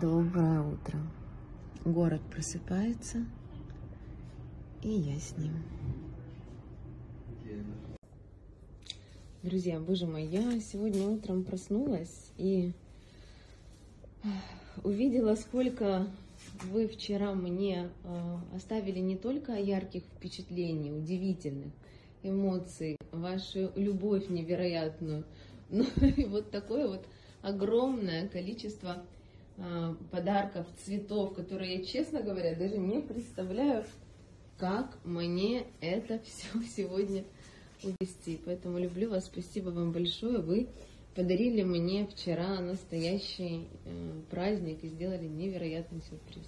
Доброе утро. Город просыпается, и я с ним. Друзья, боже мой, я сегодня утром проснулась и увидела, сколько вы вчера мне э, оставили не только ярких впечатлений, удивительных эмоций, вашу любовь невероятную, но и вот такое вот огромное количество подарков, цветов, которые я, честно говоря, даже не представляю, как мне это все сегодня увести. Поэтому люблю вас, спасибо вам большое. Вы подарили мне вчера настоящий э, праздник и сделали невероятный сюрприз.